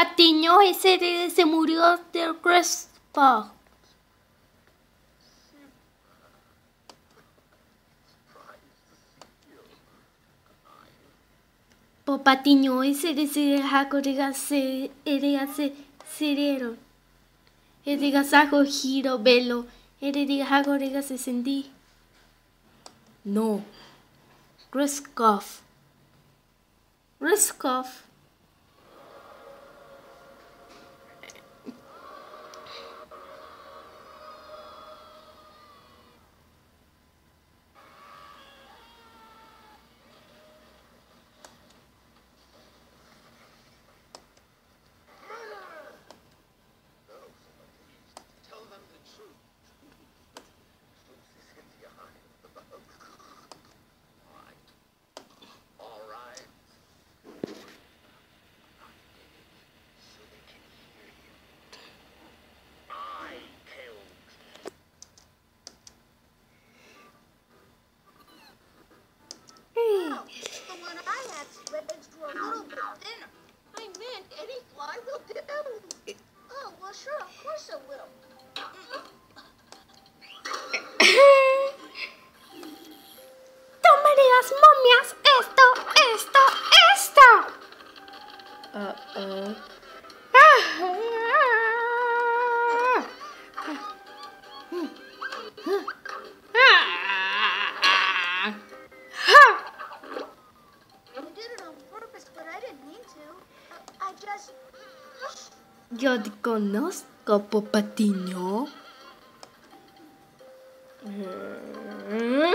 Patiño ese se murió del crespo. Patiño ese se deja correr se cerero. Ergasajo giro velo. Ergasajo se sentí. No. Reskov. Reskov. Yo te conozco, Popatiño. Mm.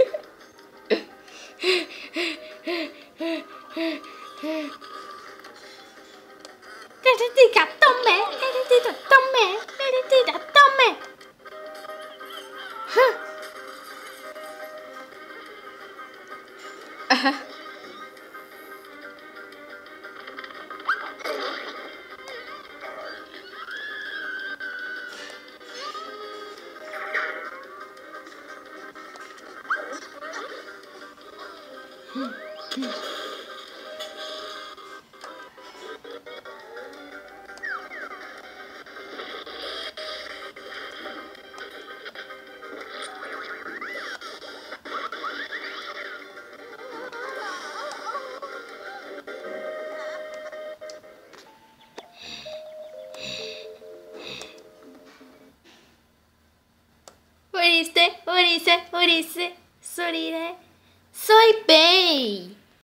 Oriste, Oriste, Oriste, Sorire. Soy Pei!